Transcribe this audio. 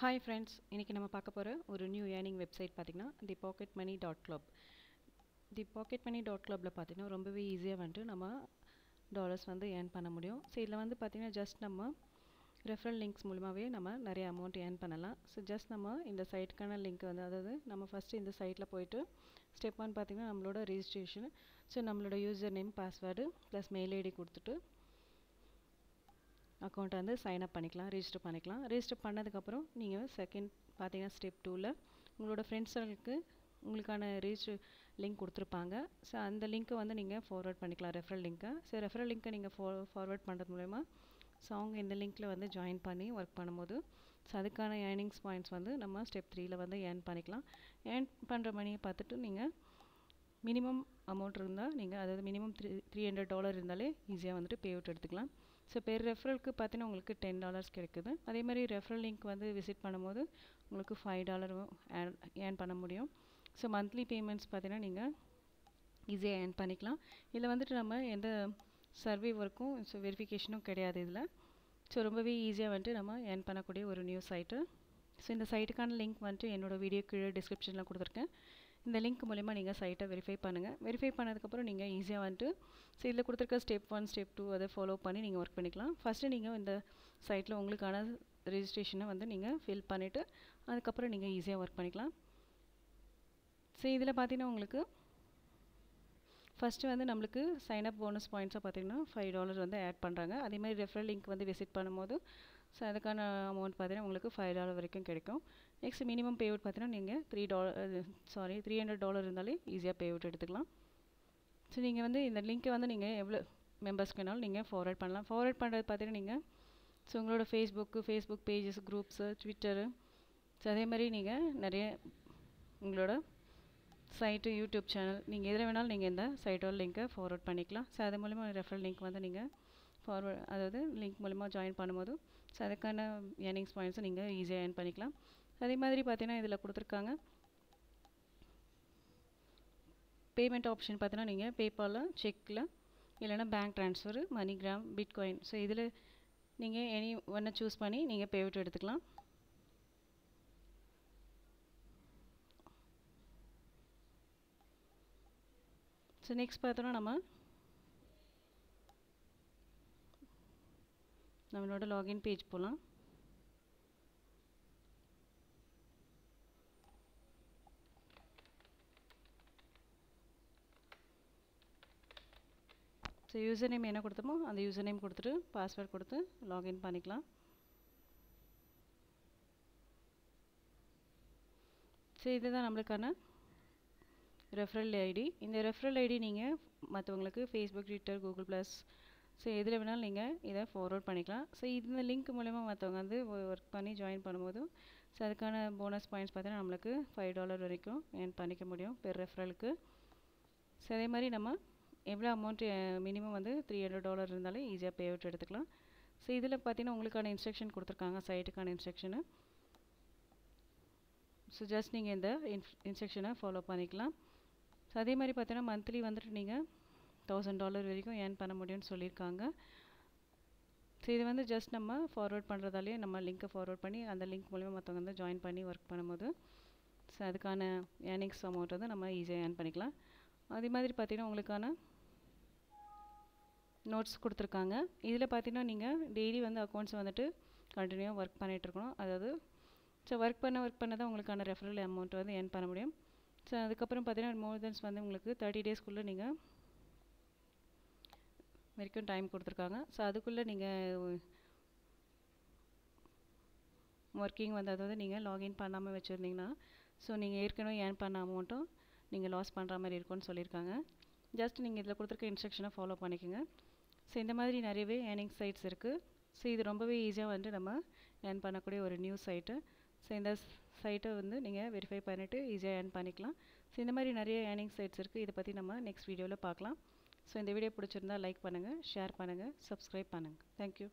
Hi friends இன்றைக்கி நம்ம பார்க்க போகிற ஒரு நியூ ஏர்னிங் வெப்சைட் பார்த்திங்கன்னா the pocket money dot club the pocket money dot கிளப்பில் பார்த்திங்கன்னா ரொம்பவே ஈஸியாக வந்துட்டு நம்ம டாலர்ஸ் வந்து ஏர்ன் பண்ண முடியும். ஸோ இதில் வந்து பார்த்திங்கன்னா ஜஸ்ட் நம்ம ரெஃபரல் லிங்க்ஸ் மூலிமாவே நம்ம நிறைய அமௌண்ட் ஏர்ன் பண்ணலாம். ஸோ ஜஸ்ட் நம்ம இந்த சைட்டுக்கான லிங்க் வந்து அதாவது நம்ம ஃபஸ்ட்டு இந்த சைட்டில் போயிட்டு ஸ்டெப் ஒன் பார்த்திங்கன்னா நம்மளோட ரிஜிஸ்ட்ரேஷன் ஸோ நம்மளோட user name password plus mail ID கொடுத்துட்டு அக்கௌண்ட்டை வந்து சைன் அப் பண்ணிக்கலாம் ரிஜிஸ்டர் பண்ணிக்கலாம். ரிஜிஸ்டர் பண்ணதுக்கப்புறம் நீங்கள் செகண்ட் பார்த்தீங்கன்னா ஸ்டெப் டூவில் உங்களோட ஃப்ரெண்ட்ஸ்களுக்கு உங்களுக்கான ரிஜிஸ்டர் லிங்க் கொடுத்துருப்பாங்க. ஸோ அந்த லிங்க்கை வந்து நீங்கள் ஃபார்வர்ட் பண்ணிக்கலாம் ரெஃபரல் லிங்க்கை ஸோ ரெஃபரல் லிங்க்கை நீங்கள் ஃபோ ஃபார்வர்ட் பண்ணுறது மூலயமா ஸோ அவங்க இந்த லிங்க்கில் வந்து ஜாயின் பண்ணி ஒர்க் பண்ணும்போது ஸோ அதுக்கான ஏர்னிங்ஸ் பாயிண்ட்ஸ் வந்து நம்ம ஸ்டெப் த்ரீயில் வந்து ஏர்ன் பண்ணிக்கலாம். ஏர்ன் பண்ணுற மணியை பார்த்துட்டு நீங்கள் மினிமம் அமௌண்ட் இருந்தால் நீங்கள் அதாவது minimum three three hundred dollar இருந்தாலே ஈஸியாக வந்துட்டு பே அவுட் எடுத்துக்கலாம். ஸோ பெர் ரெஃபரலுக்கு பார்த்தீங்கன்னா உங்களுக்கு டென் டாலர்ஸ் கிடைக்குது. அதே மாதிரி ரெஃபரல் லிங்க் வந்து விசிட் பண்ணும்போது உங்களுக்கு ஃபைவ் டாலரும் ஏர்ன் பண்ண முடியும். ஸோ மந்த்லி பேமெண்ட்ஸ் பார்த்தீங்கன்னா நீங்கள் ஈஸியாக ஏர்ன் பண்ணிக்கலாம். இதில் வந்துட்டு நம்ம எந்த சர்வே ஒர்க்கும் ஸோ வெரிஃபிகேஷனும் கிடையாது இதில். ஸோ ரொம்பவே ஈஸியாக வந்துட்டு நம்ம ஏர்ன் பண்ணக்கூடிய ஒரு நியூ சைட்டு ஸோ இந்த சைட்டுக்கான லிங்க் வந்துட்டு என்னோடய வீடியோ கீழே டிஸ்கிரிப்ஷனில் கொடுத்துருக்கேன். இந்த லிங்க் மூலிமா நீங்கள் சைட்டை வெரிஃபை பண்ணுங்கள் வெரிஃபை பண்ணதுக்கப்புறம் நீங்கள் ஈஸியாக வந்துட்டு ஸோ இதில் கொடுத்துருக்க ஸ்டெப் ஒன் ஸ்டெப் டூ அதை ஃபாலோ பண்ணி நீங்கள் ஒர்க் பண்ணிக்கலாம். ஃபஸ்ட்டு நீங்கள் இந்த சைட்டில் உங்களுக்கான ரிஜிஸ்ட்ரேஷனை வந்து நீங்கள் ஃபில் பண்ணிவிட்டு அதுக்கப்புறம் நீங்கள் ஈஸியாக ஒர்க் பண்ணிக்கலாம். ஸோ இதில் பார்த்தீங்கன்னா உங்களுக்கு ஃபஸ்ட்டு வந்து நம்மளுக்கு சைனப் போனஸ் பாயிண்ட்ஸாக பார்த்தீங்கன்னா ஃபைவ் டாலர் வந்து ஆட் பண்ணுறாங்க அதேமாதிரி ரெஃபரல் லிங்க் வந்து விசிட் பண்ணும்போது ஸோ அதுக்கான அமௌண்ட் பார்த்தீங்கன்னா உங்களுக்கு ஃபைவ் டாலர் வரைக்கும் கிடைக்கும். நெக்ஸ்ட் மினிமம் பேஅவுட் பார்த்தீங்கன்னா நீங்கள் three dollar sorry three hundred dollar இருந்தாலே ஈஸியாக பேவுட் எடுத்துக்கலாம். ஸோ நீங்கள் வந்து இந்த லிங்க்கை வந்து நீங்கள் எவ்வளோ மெம்பர்ஸ்க்கு வேணாலும் நீங்கள் ஃபார்வர்ட் பண்ணலாம். ஃபார்வர்ட் பண்ணுறது பார்த்தீங்கன்னா நீங்கள் ஸோ உங்களோட Facebook Facebook pages groups Twitter so அதே மாதிரி நீங்கள் நிறைய உங்களோட சைட்டு யூடியூப் சேனல் நீங்கள் எதில் வேணாலும் நீங்கள் இந்த சைட்டோட லிங்க்கை ஃபார்வர்ட் பண்ணிக்கலாம். ஸோ அது மூலிமா ரெஃபரல் லிங்க் வந்து நீங்கள் ஃபார்வர்ட் அதாவது லிங்க் மூலிமா ஜாயின் பண்ணும்போது ஸோ அதுக்கான ஏர்னிங்ஸ் பாயிண்ட்ஸை நீங்கள் ஈஸியாக ஏர்ன் பண்ணிக்கலாம். அதே மாதிரி பார்த்தீங்கன்னா இதில் கொடுத்துருக்காங்க. பேமெண்ட் ஆப்ஷன் பார்த்தீங்கன்னா நீங்கள் பேபாலில் செக்கில் இல்லைனா bank transfer MoneyGram bitcoin so இதில் நீங்கள் எனி ஒன்றை சூஸ் பண்ணி நீங்கள் பேமெண்ட் எடுத்துக்கலாம். ஸோ நெக்ஸ்ட் பார்த்தோன்னா நம்ம நம்மளோட லாகின் பேஜ் போகலாம் ஸோ யூசர் நேம் என்ன கொடுத்தோமோ அந்த யூசர் நேம் கொடுத்துட்டு பாஸ்வேர்ட் கொடுத்து லாகின் பண்ணிக்கலாம். ஸோ இதுதான் நம்மளுக்கான ரெஃபரல் ஐடி இந்த ரெஃபரல் ஐடி நீங்கள் மற்றவங்களுக்கு Facebook Twitter Google plus so எதில் வேணாலும் நீங்கள் இதை ஃபார்வர்ட் பண்ணிக்கலாம். ஸோ இந்த லிங்க் மூலிமா மற்றவங்க வந்து ஒர்க் பண்ணி ஜாயின் பண்ணும்போது ஸோ அதுக்கான போனஸ் பாயிண்ட்ஸ் பார்த்தீங்கன்னா நம்மளுக்கு ஃபைவ் டாலர் வரைக்கும் ஏர்ன் பண்ணிக்க முடியும் பெர் ரெஃபரலுக்கு ஸோ அதே மாதிரி நம்ம எவ்வளோ அமௌண்ட் மினிமம் வந்து த்ரீ ஹண்ட்ரட் டாலர் இருந்தாலே ஈஸியாக பே அவுட் எடுத்துக்கலாம். ஸோ இதில் பார்த்தீங்கன்னா உங்களுக்கான இன்ஸ்ட்ரக்ஷன் கொடுத்துருக்காங்க சைட்டுக்கான இன்ஸ்ட்ரக்ஷனு ஸோ ஜஸ்ட் நீங்கள் இந்த இன் இன்ஸ்ட்ரக்ஷனை ஃபாலோ பண்ணிக்கலாம். ஸோ அதே மாதிரி பார்த்தீங்கன்னா மந்த்லி வந்துட்டு நீங்கள் தௌசண்ட் டாலர் வரைக்கும் ஏர்ன் பண்ண முடியும்னு சொல்லியிருக்காங்க. ஸோ இது வந்து ஜஸ்ட் நம்ம ஃபார்வர்ட் பண்ணுறதாலே நம்ம லிங்க்கை ஃபார்வர்ட் பண்ணி அந்த லிங்க் மூலிமா மற்றவங்க வந்து ஜாயின் பண்ணி ஒர்க் பண்ணும்போது ஸோ அதுக்கான ஏர்னிங்ஸ் அமௌண்ட் வந்து நம்ம ஈஸியாக ஏர்ன் பண்ணிக்கலாம். அதே மாதிரி பார்த்தீங்கன்னா உங்களுக்கான நோட்ஸ் கொடுத்துருக்காங்க. இதில் பார்த்தீங்கன்னா நீங்கள் டெய்லி வந்து அக்கௌண்ட்ஸ் வந்துட்டு கண்டினியூவாக ஒர்க் பண்ணிகிட்ருக்கணும் அதாவது ஸோ ஒர்க் பண்ண ஒர்க் பண்ண தான் உங்களுக்கான ரெஃபரல் அமௌண்ட் வந்து ஏர்ன் பண்ண முடியும். ஸோ அதுக்கப்புறம் பார்த்தீங்கன்னா மோர் தென்ஸ் வந்து உங்களுக்கு தேர்ட்டி டேஸ்க்குள்ளே நீங்கள் வரைக்கும் டைம் கொடுத்துருக்காங்க. ஸோ அதுக்குள்ளே நீங்கள் ஒர்க்கிங் வந்து அதாவது நீங்கள் லாகின் பண்ணாமல் வச்சுருந்தீங்கன்னா ஸோ நீங்கள் ஏற்கனவே ஏர்ன் பண்ண அமௌண்ட்டும் நீங்கள் லாஸ் பண்ணுற மாதிரி இருக்கும்னு சொல்லியிருக்காங்க. ஜஸ்ட் நீங்கள் இதில் கொடுத்துருக்க இன்ஸ்ட்ரக்ஷனை ஃபாலோ பண்ணிக்கோங்க. ஸோ இந்த மாதிரி நிறையவே ஏர்னிங் சைட்ஸ் இருக்குது ஸோ இது ரொம்பவே ஈஸியாக வந்து நம்ம ஏர்ன் பண்ணக்கூடிய ஒரு நியூஸ் சைட்டு ஸோ இந்த சைட்டை வந்து நீங்கள் வெரிஃபை பண்ணிவிட்டு ஈஸியாக ஏர்ன் பண்ணிக்கலாம். ஸோ இந்த மாதிரி நிறைய ஏர்னிங் சைட்ஸ் இருக்குது இதை பற்றி நம்ம நெக்ஸ்ட் வீடியோவில் பார்க்கலாம். ஸோ இந்த வீடியோ பிடிச்சிருந்தா லைக் பண்ணுங்கள் ஷேர் பண்ணுங்கள் சப்ஸ்கிரைப் பண்ணுங்கள் தேங்க்யூ